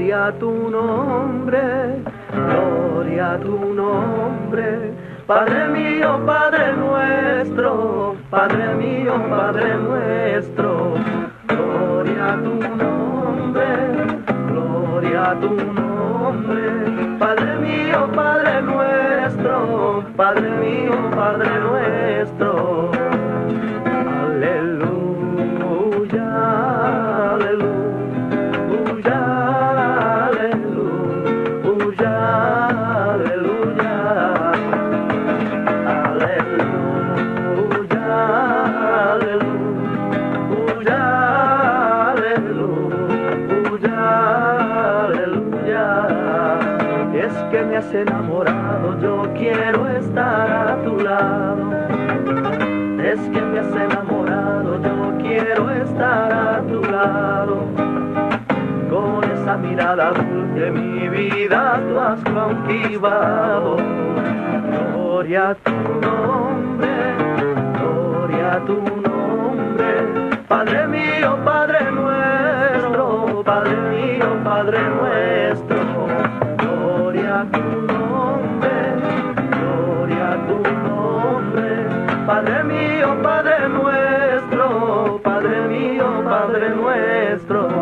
Gloria a tu nombre, gloria a tu nombre. Padre mío, Padre nuestro, Padre mío, Padre nuestro. Gloria a tu nombre, gloria a tu nombre. Padre mío, Padre nuestro, Padre mío, Padre nuestro. Que me has enamorado, yo quiero estar a tu lado. Es que me has enamorado, yo quiero estar a tu lado. Con esa mirada dulce mi vida tú has cautivado. Gloria a tu nombre, gloria a tu nombre. Padre mío, Padre nuestro, Padre mío, Padre nuestro gloria a tu nombre, gloria a tu nombre, Padre mío, Padre nuestro, Padre mío, Padre nuestro.